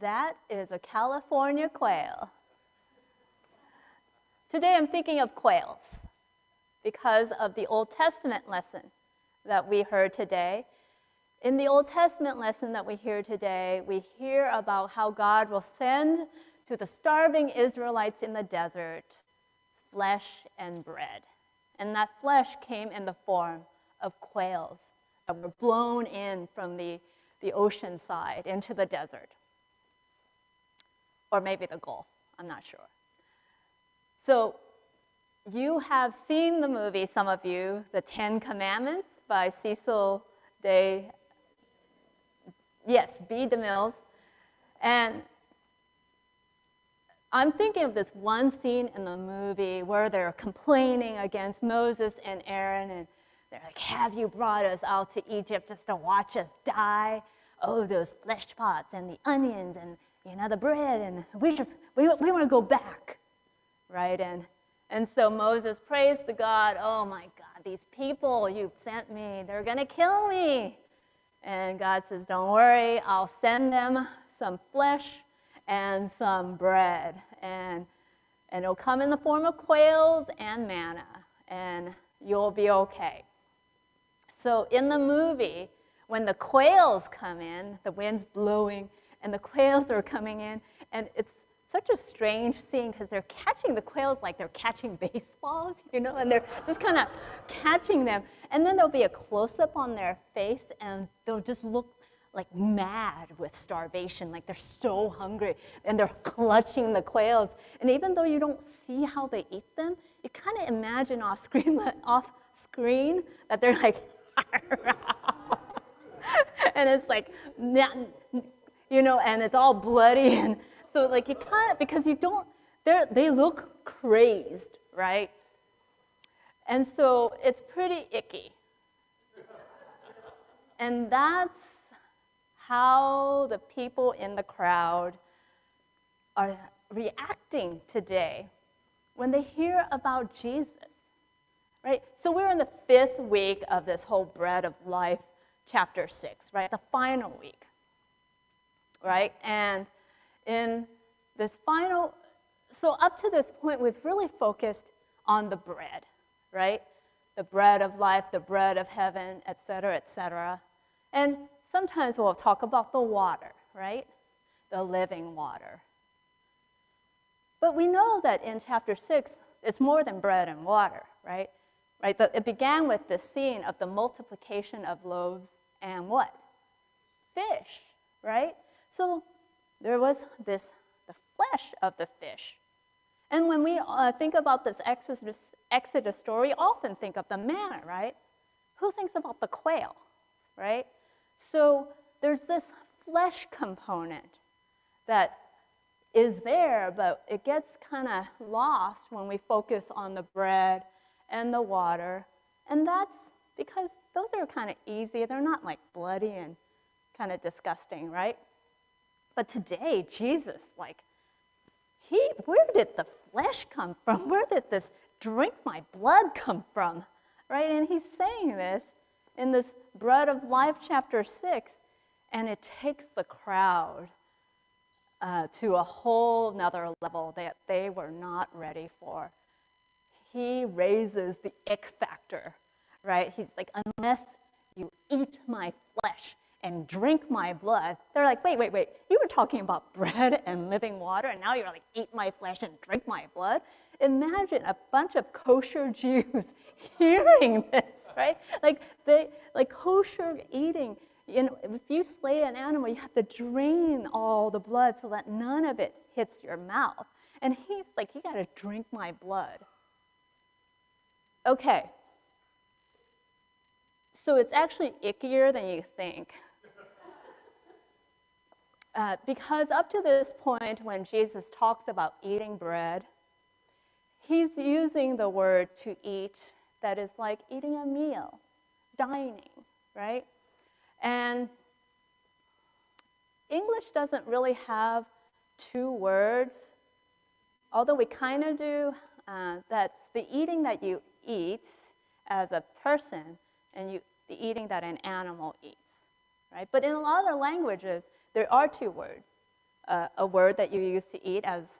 That is a California quail. Today I'm thinking of quails because of the Old Testament lesson that we heard today. In the Old Testament lesson that we hear today, we hear about how God will send to the starving Israelites in the desert flesh and bread. And that flesh came in the form of quails that were blown in from the, the ocean side into the desert or maybe the Gulf, I'm not sure. So you have seen the movie, some of you, The Ten Commandments by Cecil Day, yes, B. DeMille. And I'm thinking of this one scene in the movie where they're complaining against Moses and Aaron, and they're like, Have you brought us out to Egypt just to watch us die? Oh, those flesh pots and the onions and you know, the bread, and we just, we, we want to go back, right? And, and so Moses prays to God, oh my God, these people you've sent me, they're going to kill me. And God says, don't worry, I'll send them some flesh and some bread. And, and it'll come in the form of quails and manna, and you'll be okay. So in the movie, when the quails come in, the wind's blowing, and the quails are coming in, and it's such a strange scene because they're catching the quails like they're catching baseballs, you know, and they're just kind of catching them. And then there'll be a close up on their face, and they'll just look like mad with starvation, like they're so hungry, and they're clutching the quails. And even though you don't see how they eat them, you kind of imagine off screen, off screen that they're like, and it's like you know, and it's all bloody. And so, like, you kind of, because you don't, they look crazed, right? And so it's pretty icky. and that's how the people in the crowd are reacting today when they hear about Jesus. Right? So we're in the fifth week of this whole bread of life, chapter six, right? The final week right? And in this final, so up to this point, we've really focused on the bread, right? The bread of life, the bread of heaven, et cetera, et cetera. And sometimes we'll talk about the water, right? The living water. But we know that in chapter six, it's more than bread and water, right? Right? It began with the scene of the multiplication of loaves and what? Fish, right? So there was this, the flesh of the fish. And when we uh, think about this Exodus, Exodus story, often think of the manna, right? Who thinks about the quail, right? So there's this flesh component that is there, but it gets kind of lost when we focus on the bread and the water. And that's because those are kind of easy. They're not like bloody and kind of disgusting, right? But today, Jesus, like, he, where did the flesh come from? Where did this drink my blood come from? Right? And he's saying this in this Bread of Life, chapter 6, and it takes the crowd uh, to a whole nother level that they were not ready for. He raises the ick factor, right? He's like, unless you eat my flesh, and drink my blood. They're like, wait, wait, wait, you were talking about bread and living water, and now you're like, eat my flesh and drink my blood. Imagine a bunch of kosher Jews hearing this, right? Like they, like kosher eating. You know, if you slay an animal, you have to drain all the blood so that none of it hits your mouth. And he's like, you got to drink my blood. Okay. So it's actually ickier than you think. Uh, because up to this point, when Jesus talks about eating bread, he's using the word to eat that is like eating a meal, dining, right? And English doesn't really have two words, although we kind of do. Uh, that's the eating that you eat as a person and you, the eating that an animal eats, right? But in a lot of languages, there are two words. Uh, a word that you use to eat as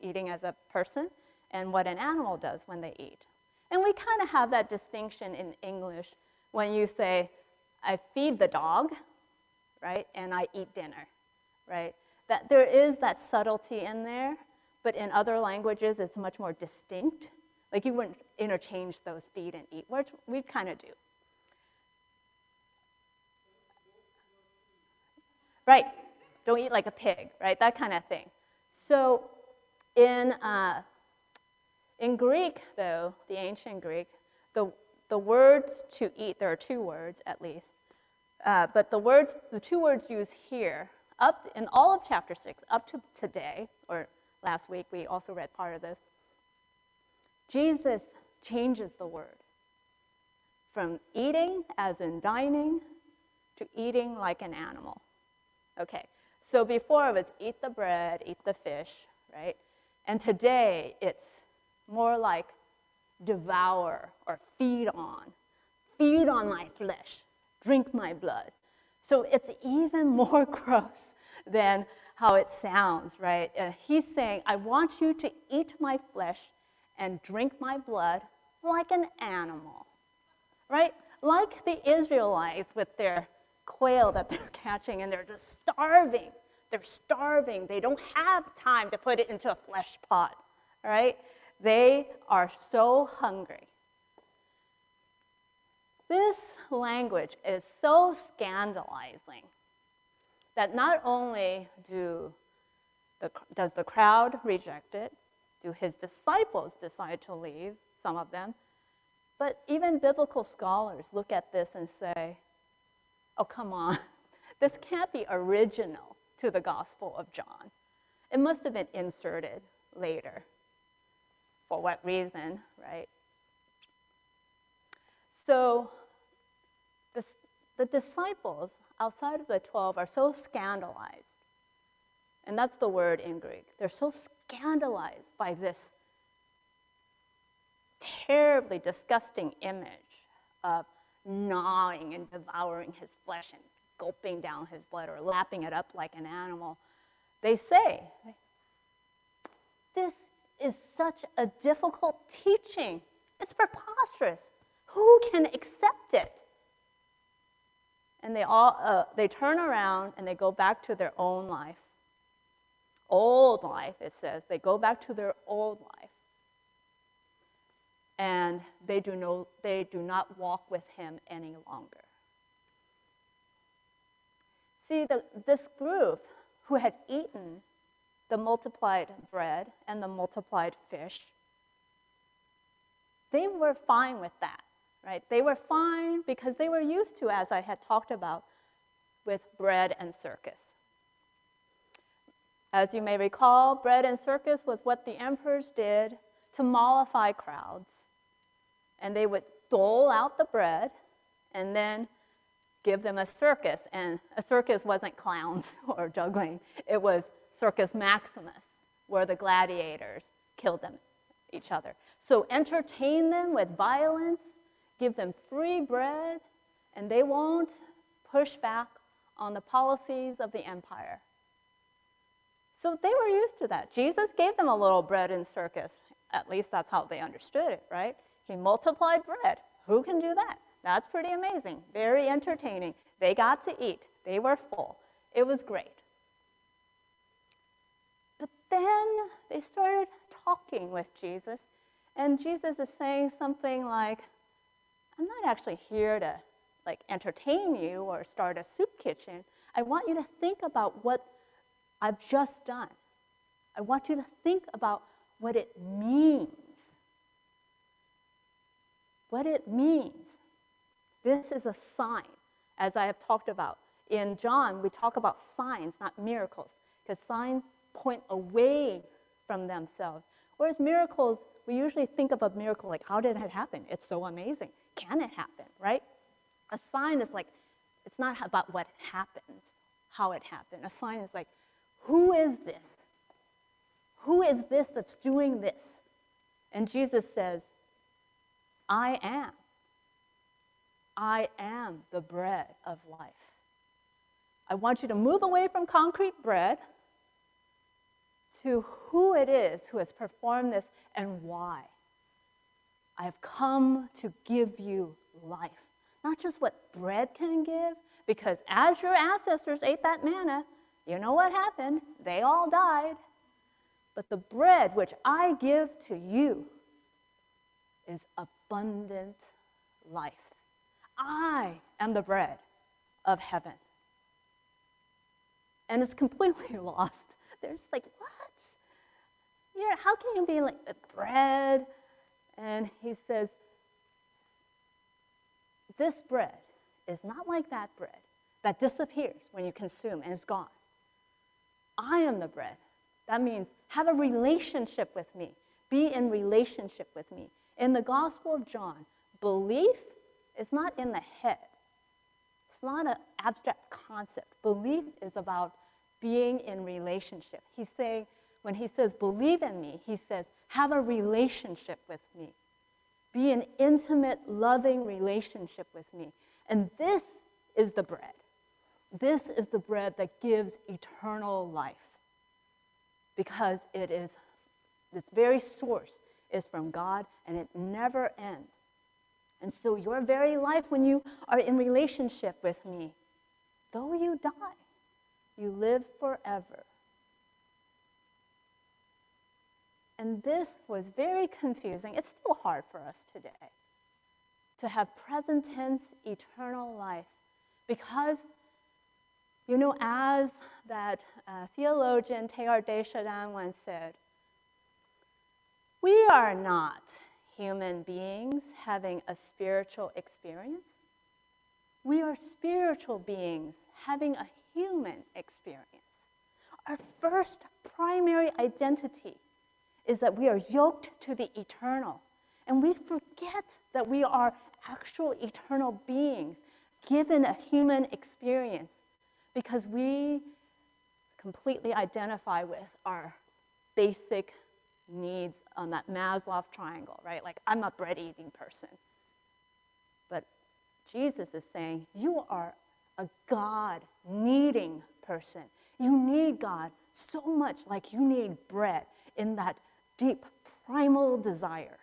eating as a person and what an animal does when they eat. And we kind of have that distinction in English when you say, I feed the dog, right, and I eat dinner, right? That there is that subtlety in there, but in other languages it's much more distinct. Like you wouldn't interchange those feed and eat, which we kind of do. Right, don't eat like a pig, right? That kind of thing. So in, uh, in Greek, though, the ancient Greek, the, the words to eat, there are two words at least, uh, but the words, the two words used here, up in all of chapter six, up to today, or last week we also read part of this, Jesus changes the word from eating, as in dining, to eating like an animal. Okay, so before it was eat the bread, eat the fish, right? And today it's more like devour or feed on. Feed on my flesh, drink my blood. So it's even more gross than how it sounds, right? Uh, he's saying, I want you to eat my flesh and drink my blood like an animal, right? Like the Israelites with their quail that they're catching and they're just starving. They're starving. They don't have time to put it into a flesh pot, right? They are so hungry. This language is so scandalizing that not only do the, does the crowd reject it, do his disciples decide to leave, some of them, but even biblical scholars look at this and say, oh, come on, this can't be original to the Gospel of John. It must have been inserted later. For what reason, right? So the, the disciples outside of the 12 are so scandalized. And that's the word in Greek. They're so scandalized by this terribly disgusting image of gnawing and devouring his flesh and gulping down his blood or lapping it up like an animal. They say, This is such a difficult teaching. It's preposterous. Who can accept it? and they all uh, they turn around and they go back to their own life old life it says they go back to their old life and they do no they do not walk with him any longer see the, this group who had eaten the multiplied bread and the multiplied fish they were fine with that right? They were fine because they were used to, as I had talked about, with bread and circus. As you may recall, bread and circus was what the emperors did to mollify crowds. And they would dole out the bread and then give them a circus. And a circus wasn't clowns or juggling, it was Circus Maximus, where the gladiators killed them, each other. So entertain them with violence give them free bread, and they won't push back on the policies of the empire. So they were used to that. Jesus gave them a little bread in circus. At least that's how they understood it, right? He multiplied bread. Who can do that? That's pretty amazing. Very entertaining. They got to eat. They were full. It was great. But then they started talking with Jesus, and Jesus is saying something like, I'm not actually here to like entertain you or start a soup kitchen. I want you to think about what I've just done. I want you to think about what it means. What it means. This is a sign, as I have talked about in John, we talk about signs, not miracles, because signs point away from themselves. Whereas miracles, we usually think of a miracle like, how did it happen? It's so amazing. Can it happen, right? A sign is like, it's not about what happens, how it happened. A sign is like, who is this? Who is this that's doing this? And Jesus says, I am. I am the bread of life. I want you to move away from concrete bread to who it is who has performed this and why. I have come to give you life. Not just what bread can give, because as your ancestors ate that manna, you know what happened? They all died. But the bread which I give to you is abundant life. I am the bread of heaven. And it's completely lost. There's like, what? Yeah, how can you be like the bread? And he says, this bread is not like that bread that disappears when you consume and is gone. I am the bread. That means have a relationship with me. Be in relationship with me. In the Gospel of John, belief is not in the head. It's not an abstract concept. Belief is about being in relationship. He's saying, when he says, believe in me, he says, have a relationship with me. Be an intimate, loving relationship with me. And this is the bread. This is the bread that gives eternal life because it is, its very source is from God and it never ends. And so, your very life, when you are in relationship with me, though you die, you live forever. And this was very confusing. It's still hard for us today to have present tense eternal life because, you know, as that uh, theologian Teilhard de Chardin once said, we are not human beings having a spiritual experience. We are spiritual beings having a human experience. Our first primary identity is that we are yoked to the eternal. And we forget that we are actual eternal beings given a human experience because we completely identify with our basic needs on that Maslow triangle, right? Like, I'm a bread eating person. But Jesus is saying, you are a God needing person. You need God so much like you need bread in that deep primal desire.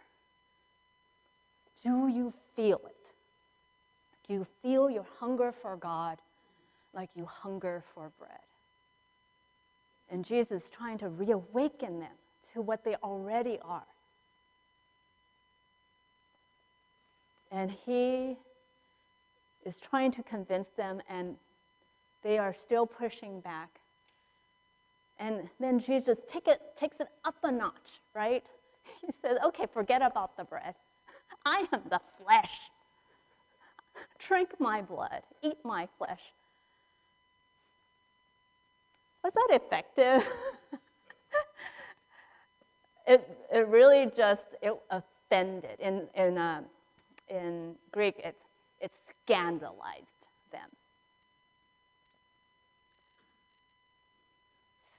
Do you feel it? Do you feel your hunger for God like you hunger for bread? And Jesus is trying to reawaken them to what they already are. And he is trying to convince them, and they are still pushing back. And then Jesus take it, takes it up a notch, right? He says, okay, forget about the bread. I am the flesh. Drink my blood, eat my flesh. Was that effective? It, it really just it offended. In, in, uh, in Greek, it's, it scandalized them.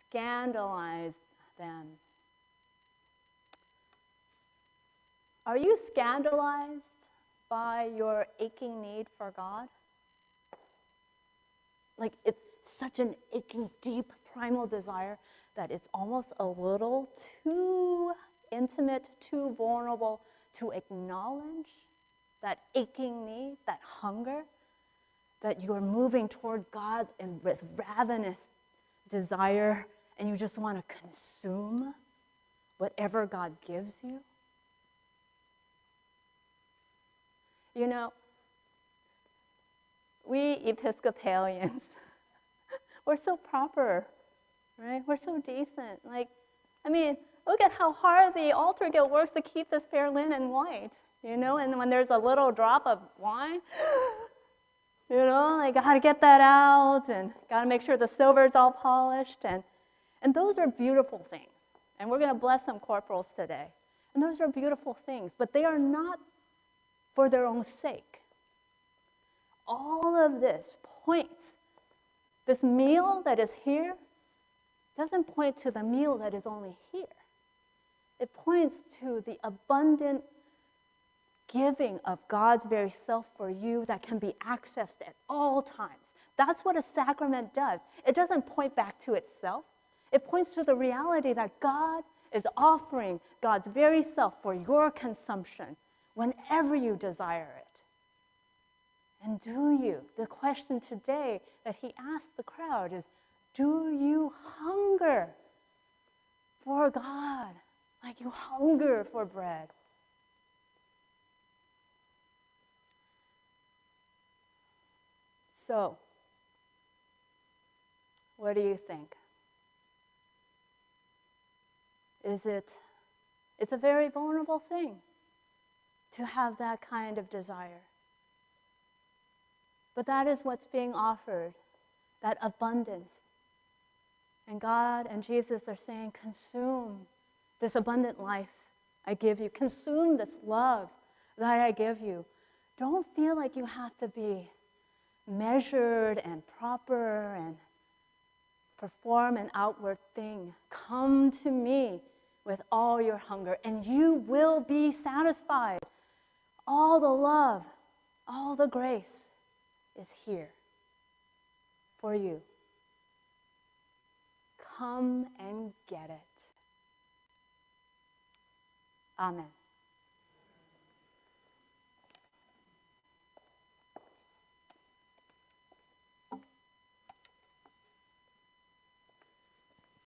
Scandalized them. Are you scandalized by your aching need for God? Like it's such an aching, deep, primal desire that it's almost a little too intimate, too vulnerable to acknowledge that aching need, that hunger, that you're moving toward God and with ravenous desire and you just want to consume whatever God gives you. You know, we Episcopalians, we're so proper right? We're so decent. Like, I mean, look at how hard the altar guild works to keep this pure linen white, you know? And when there's a little drop of wine, You know, like got to get that out and got to make sure the silver's all polished. And, and those are beautiful things. And we're to bless some corporals today. And those are beautiful things, but they are not for their own sake. All of this points, this meal that is here doesn't point to the meal that is only here. It points to the abundant giving of God's very self for you that can be accessed at all times. That's what a sacrament does. It doesn't point back to itself, it points to the reality that God is offering God's very self for your consumption whenever you desire it. And do you? The question today that he asked the crowd is Do you hunger for God like you hunger for bread? So, what do you think? Is it, it's a very vulnerable thing to have that kind of desire. But that is what's being offered, that abundance. And God and Jesus are saying, consume this abundant life I give you, consume this love that I give you. Don't feel like you have to be measured and proper and perform an outward thing. Come to me with all your hunger, and you will be satisfied. All the love, all the grace is here for you. Come and get it. Amen.